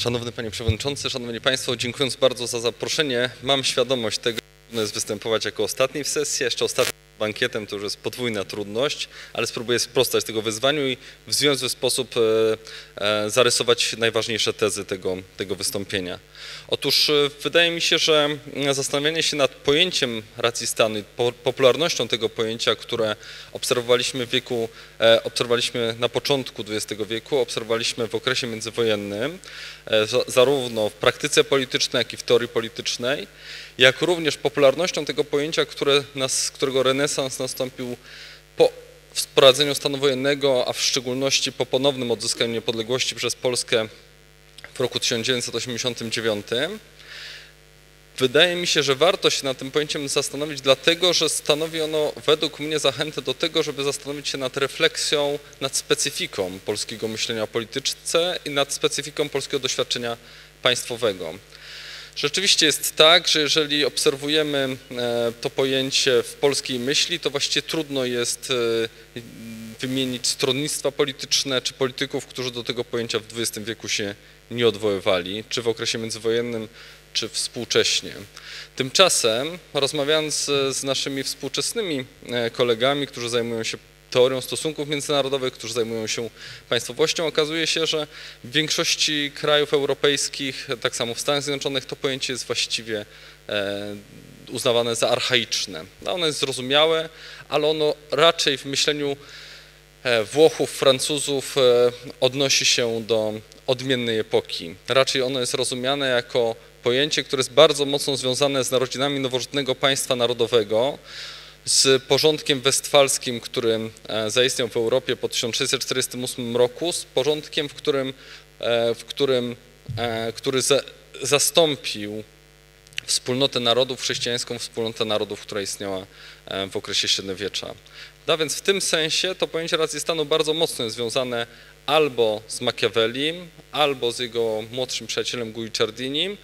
Szanowny Panie Przewodniczący, Szanowni Państwo, dziękując bardzo za zaproszenie. Mam świadomość tego, że trudno jest występować jako ostatni w sesji, jeszcze ostatni bankietem to już jest podwójna trudność, ale spróbuję sprostać tego wyzwaniu i w związny sposób e, e, zarysować najważniejsze tezy tego, tego wystąpienia. Otóż e, wydaje mi się, że zastanawianie się nad pojęciem racji stanu i popularnością tego pojęcia, które obserwowaliśmy w wieku, obserwowaliśmy na początku XX wieku, obserwowaliśmy w okresie międzywojennym, zarówno w praktyce politycznej, jak i w teorii politycznej, jak również popularnością tego pojęcia, które nas, którego renesans nastąpił po wprowadzeniu stanu wojennego, a w szczególności po ponownym odzyskaniu niepodległości przez Polskę w roku 1989. Wydaje mi się, że warto się nad tym pojęciem zastanowić, dlatego że stanowi ono według mnie zachętę do tego, żeby zastanowić się nad refleksją, nad specyfiką polskiego myślenia o polityce i nad specyfiką polskiego doświadczenia państwowego. Rzeczywiście jest tak, że jeżeli obserwujemy e, to pojęcie w polskiej myśli, to właściwie trudno jest e, wymienić stronnictwa polityczne czy polityków, którzy do tego pojęcia w XX wieku się nie odwoływali, czy w okresie międzywojennym, czy współcześnie. Tymczasem, rozmawiając z naszymi współczesnymi e, kolegami, którzy zajmują się teorią stosunków międzynarodowych, którzy zajmują się państwowością, okazuje się, że w większości krajów europejskich, tak samo w Stanach Zjednoczonych, to pojęcie jest właściwie e, uznawane za archaiczne. No, ono jest zrozumiałe, ale ono raczej w myśleniu e, Włochów, Francuzów e, odnosi się do odmiennej epoki. Raczej ono jest rozumiane jako pojęcie, które jest bardzo mocno związane z narodzinami nowożytnego państwa narodowego, z porządkiem westfalskim, który e, zaistniał w Europie po 1648 roku, z porządkiem, w którym, e, w którym e, który za, zastąpił wspólnotę narodów, chrześcijańską wspólnotę narodów, która istniała w okresie średniowiecza. No więc w tym sensie to pojęcie racji stanu bardzo mocno jest związane albo z Machiavellim, albo z jego młodszym przyjacielem Guicciardinim,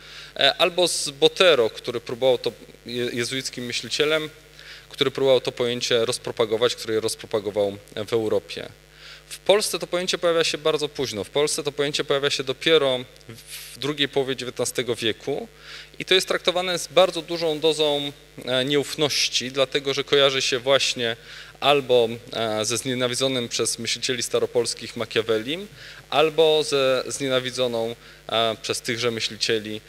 albo z Botero, który próbował to jezuickim myślicielem, który próbował to pojęcie rozpropagować, który je rozpropagował w Europie. W Polsce to pojęcie pojawia się bardzo późno. W Polsce to pojęcie pojawia się dopiero w drugiej połowie XIX wieku i to jest traktowane z bardzo dużą dozą e, nieufności, dlatego że kojarzy się właśnie albo e, ze znienawidzonym przez myślicieli staropolskich Machiavellim, albo ze znienawidzoną e, przez tychże myślicieli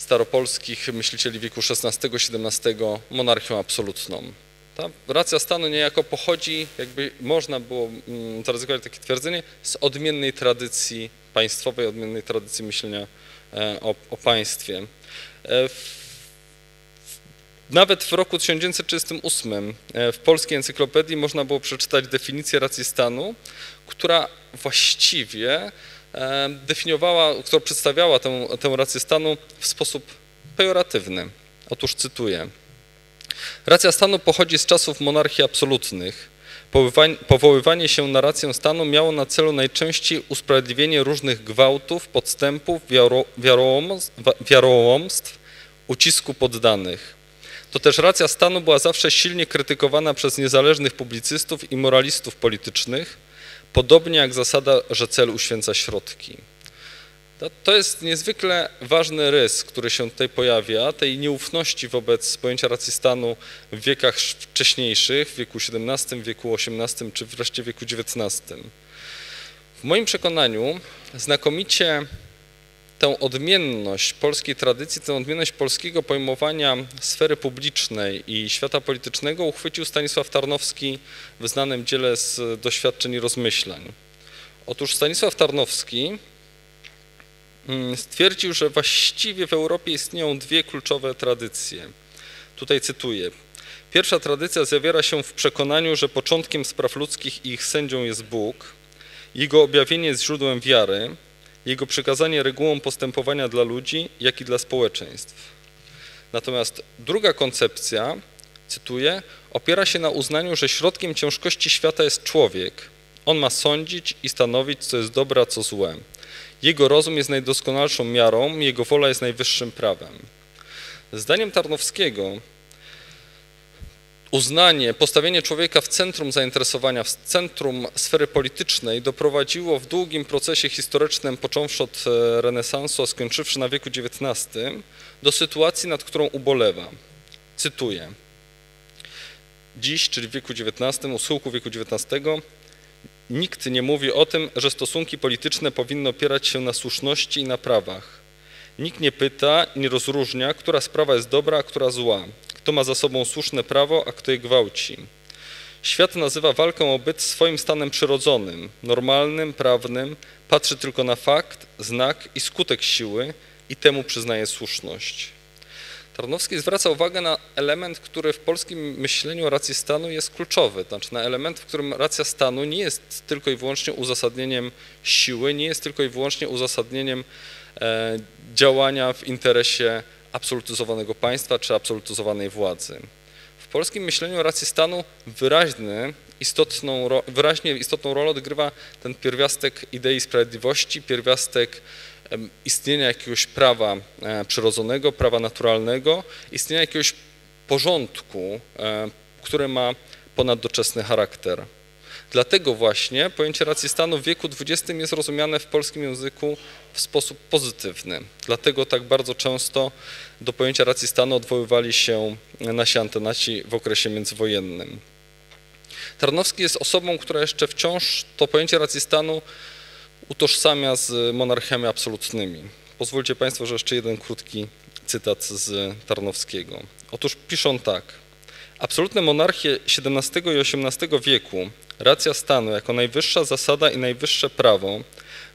staropolskich myślicieli wieku XVI-XVII monarchią absolutną. Ta racja stanu niejako pochodzi, jakby można było mm, zaryzykować takie twierdzenie, z odmiennej tradycji państwowej, odmiennej tradycji myślenia e, o, o państwie. E, nawet w roku 1938 e, w polskiej encyklopedii można było przeczytać definicję racji stanu, która właściwie definiowała, która przedstawiała tę, tę rację stanu w sposób pejoratywny. Otóż cytuję. Racja stanu pochodzi z czasów monarchii absolutnych. Powoływanie się na rację stanu miało na celu najczęściej usprawiedliwienie różnych gwałtów, podstępów, wiarołomstw, ucisku poddanych. To też racja stanu była zawsze silnie krytykowana przez niezależnych publicystów i moralistów politycznych, Podobnie jak zasada, że cel uświęca środki. To jest niezwykle ważny rys, który się tutaj pojawia, tej nieufności wobec pojęcia racji stanu w wiekach wcześniejszych, w wieku XVII, wieku XVIII czy wreszcie wieku XIX. W moim przekonaniu znakomicie tę odmienność polskiej tradycji, tę odmienność polskiego pojmowania sfery publicznej i świata politycznego uchwycił Stanisław Tarnowski w znanym dziele z doświadczeń i rozmyślań. Otóż Stanisław Tarnowski mm, stwierdził, że właściwie w Europie istnieją dwie kluczowe tradycje. Tutaj cytuję. Pierwsza tradycja zawiera się w przekonaniu, że początkiem spraw ludzkich i ich sędzią jest Bóg, jego objawienie jest źródłem wiary, jego przykazanie regułą postępowania dla ludzi, jak i dla społeczeństw. Natomiast druga koncepcja, cytuję, opiera się na uznaniu, że środkiem ciężkości świata jest człowiek. On ma sądzić i stanowić, co jest dobre, a co złe. Jego rozum jest najdoskonalszą miarą, jego wola jest najwyższym prawem. Zdaniem Tarnowskiego uznanie, postawienie człowieka w centrum zainteresowania, w centrum sfery politycznej doprowadziło w długim procesie historycznym, począwszy od e, renesansu, a skończywszy na wieku XIX, do sytuacji, nad którą ubolewa. Cytuję. Dziś, czyli w wieku XIX, u schyłku wieku XIX, nikt nie mówi o tym, że stosunki polityczne powinny opierać się na słuszności i na prawach. Nikt nie pyta, nie rozróżnia, która sprawa jest dobra, a która zła kto ma za sobą słuszne prawo, a kto je gwałci. Świat nazywa walkę o byt swoim stanem przyrodzonym, normalnym, prawnym, patrzy tylko na fakt, znak i skutek siły i temu przyznaje słuszność. Tarnowski zwraca uwagę na element, który w polskim myśleniu o racji stanu jest kluczowy, znaczy na element, w którym racja stanu nie jest tylko i wyłącznie uzasadnieniem siły, nie jest tylko i wyłącznie uzasadnieniem e, działania w interesie absolutyzowanego państwa czy absolutyzowanej władzy. W polskim myśleniu racji stanu wyraźny, istotną, wyraźnie istotną rolę odgrywa ten pierwiastek idei sprawiedliwości, pierwiastek istnienia jakiegoś prawa e, przyrodzonego, prawa naturalnego, istnienia jakiegoś porządku, e, które ma ponaddoczesny charakter. Dlatego właśnie pojęcie racji stanu w wieku XX jest rozumiane w polskim języku w sposób pozytywny. Dlatego tak bardzo często do pojęcia racji stanu odwoływali się nasi antenaci w okresie międzywojennym. Tarnowski jest osobą, która jeszcze wciąż to pojęcie racji stanu utożsamia z monarchiami absolutnymi. Pozwólcie Państwo, że jeszcze jeden krótki cytat z Tarnowskiego. Otóż piszą tak. Absolutne monarchie XVII i XVIII wieku racja stanu jako najwyższa zasada i najwyższe prawo,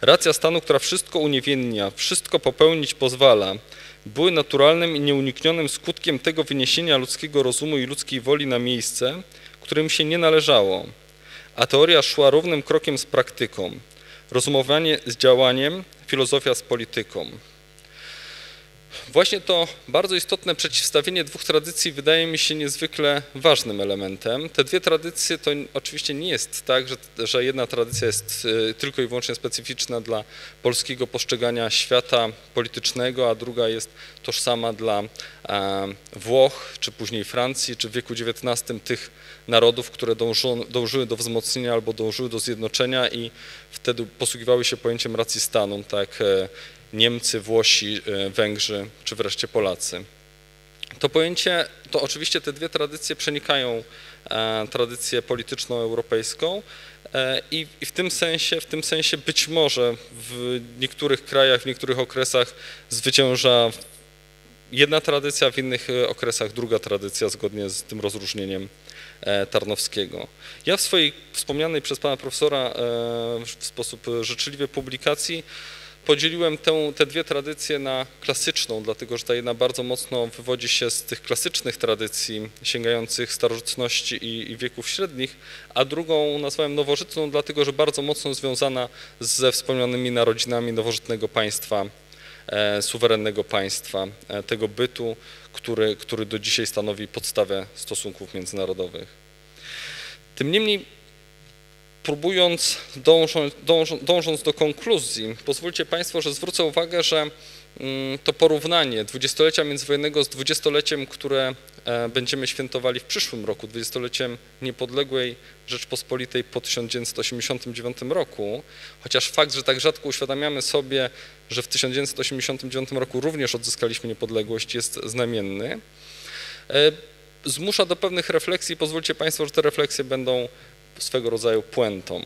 racja stanu, która wszystko uniewinnia, wszystko popełnić pozwala, były naturalnym i nieuniknionym skutkiem tego wyniesienia ludzkiego rozumu i ludzkiej woli na miejsce, którym się nie należało, a teoria szła równym krokiem z praktyką, rozumowanie z działaniem, filozofia z polityką. Właśnie to bardzo istotne przeciwstawienie dwóch tradycji wydaje mi się niezwykle ważnym elementem. Te dwie tradycje to oczywiście nie jest tak, że, że jedna tradycja jest y, tylko i wyłącznie specyficzna dla polskiego postrzegania świata politycznego, a druga jest tożsama dla Włoch, czy później Francji, czy w wieku XIX tych narodów, które dążą, dążyły do wzmocnienia albo dążyły do zjednoczenia i wtedy posługiwały się pojęciem racji stanu, tak e, Niemcy, Włosi, e, Węgrzy czy wreszcie Polacy. To pojęcie, to oczywiście te dwie tradycje przenikają e, tradycję polityczną europejską e, i, i w tym sensie, w tym sensie być może w niektórych krajach, w niektórych okresach zwycięża jedna tradycja, w innych okresach druga tradycja, zgodnie z tym rozróżnieniem Tarnowskiego. Ja w swojej wspomnianej przez pana profesora w sposób życzliwy publikacji podzieliłem tę, te dwie tradycje na klasyczną, dlatego że ta jedna bardzo mocno wywodzi się z tych klasycznych tradycji sięgających starożytności i, i wieków średnich, a drugą nazwałem nowożytną, dlatego że bardzo mocno związana ze wspomnianymi narodzinami nowożytnego państwa, e, suwerennego państwa, e, tego bytu, który, który do dzisiaj stanowi podstawę stosunków międzynarodowych. Tym niemniej próbując, dążąc, dążąc do konkluzji, pozwólcie Państwo, że zwrócę uwagę, że mm, to porównanie dwudziestolecia międzywojennego z dwudziestoleciem, które e, będziemy świętowali w przyszłym roku, dwudziestoleciem niepodległej Rzeczpospolitej po 1989 roku, chociaż fakt, że tak rzadko uświadamiamy sobie, że w 1989 roku również odzyskaliśmy niepodległość jest znamienny, e, zmusza do pewnych refleksji. Pozwólcie Państwo, że te refleksje będą swego rodzaju puentą.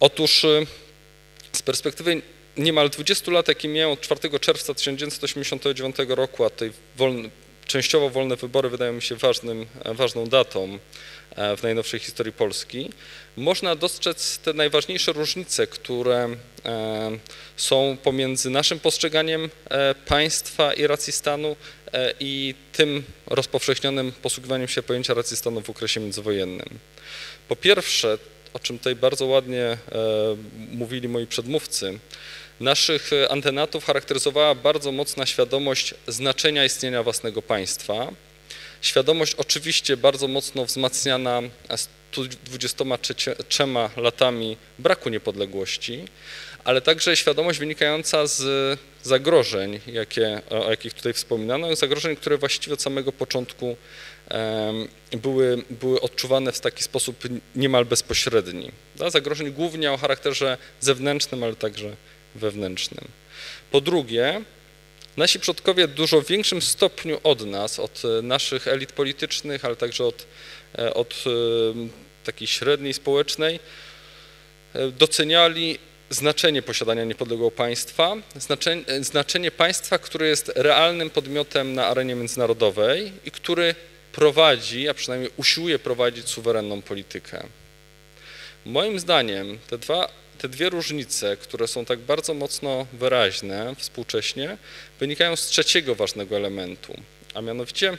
Otóż y, z perspektywy niemal 20 lat, jakie miałem od 4 czerwca 1989 roku, a tej wolny, częściowo wolne wybory wydają mi się ważnym, ważną datą e, w najnowszej historii Polski, można dostrzec te najważniejsze różnice, które e, są pomiędzy naszym postrzeganiem e, państwa i racji stanu i tym rozpowszechnionym posługiwaniem się pojęcia racji stanu w okresie międzywojennym. Po pierwsze, o czym tutaj bardzo ładnie e, mówili moi przedmówcy, naszych antenatów charakteryzowała bardzo mocna świadomość znaczenia istnienia własnego państwa. Świadomość oczywiście bardzo mocno wzmacniana 123 latami braku niepodległości, ale także świadomość wynikająca z zagrożeń, jakie, o jakich tutaj wspominano, zagrożeń, które właściwie od samego początku były, były odczuwane w taki sposób niemal bezpośredni. Da? Zagrożeń głównie o charakterze zewnętrznym, ale także wewnętrznym. Po drugie, nasi przodkowie w dużo większym stopniu od nas, od e, naszych elit politycznych, ale także od, e, od e, takiej średniej społecznej, doceniali znaczenie posiadania niepodległego państwa, znaczenie, znaczenie państwa, które jest realnym podmiotem na arenie międzynarodowej i który prowadzi, a przynajmniej usiłuje prowadzić suwerenną politykę. Moim zdaniem te, dwa, te dwie różnice, które są tak bardzo mocno wyraźne współcześnie, wynikają z trzeciego ważnego elementu, a mianowicie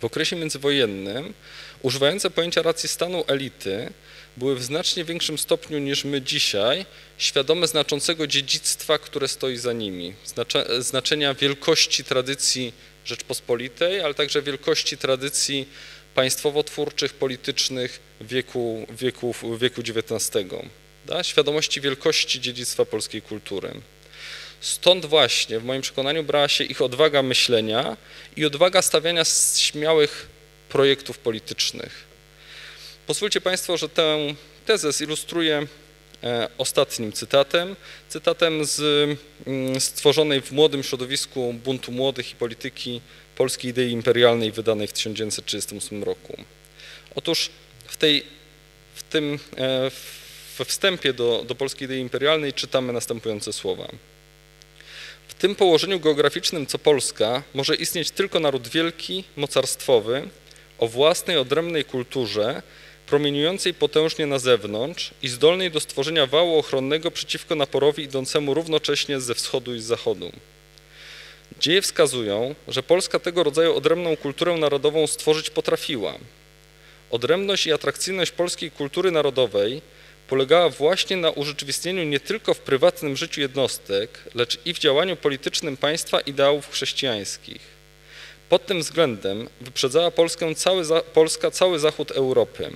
w okresie międzywojennym używające pojęcia racji stanu elity były w znacznie większym stopniu niż my dzisiaj świadome znaczącego dziedzictwa, które stoi za nimi, znacze, znaczenia wielkości tradycji Rzeczpospolitej, ale także wielkości tradycji państwowo-twórczych, politycznych wieku, wieku, wieku XIX, da? świadomości wielkości dziedzictwa polskiej kultury. Stąd właśnie w moim przekonaniu brała się ich odwaga myślenia i odwaga stawiania śmiałych projektów politycznych. Pozwólcie Państwo, że tę tezę zilustruję e, ostatnim cytatem, cytatem z mm, stworzonej w młodym środowisku buntu młodych i polityki polskiej idei imperialnej wydanej w 1938 roku. Otóż w, tej, w tym e, we wstępie do, do polskiej idei imperialnej czytamy następujące słowa. W tym położeniu geograficznym co Polska może istnieć tylko naród wielki, mocarstwowy, o własnej, odrębnej kulturze, promieniującej potężnie na zewnątrz i zdolnej do stworzenia wału ochronnego przeciwko naporowi idącemu równocześnie ze wschodu i z zachodu. Dzieje wskazują, że Polska tego rodzaju odrębną kulturę narodową stworzyć potrafiła. Odrębność i atrakcyjność polskiej kultury narodowej polegała właśnie na urzeczywistnieniu nie tylko w prywatnym życiu jednostek, lecz i w działaniu politycznym państwa ideałów chrześcijańskich. Pod tym względem wyprzedzała Polskę cały, Polska cały zachód Europy.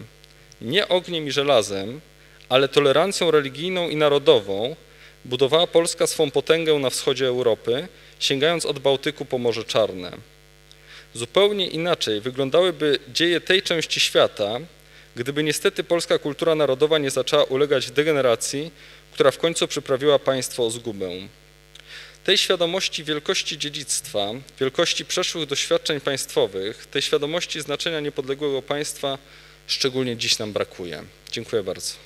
Nie ogniem i żelazem, ale tolerancją religijną i narodową budowała Polska swą potęgę na wschodzie Europy, sięgając od Bałtyku po Morze Czarne. Zupełnie inaczej wyglądałyby dzieje tej części świata, gdyby niestety polska kultura narodowa nie zaczęła ulegać degeneracji, która w końcu przyprawiła państwo o zgubę. Tej świadomości wielkości dziedzictwa, wielkości przeszłych doświadczeń państwowych, tej świadomości znaczenia niepodległego państwa szczególnie dziś nam brakuje. Dziękuję bardzo.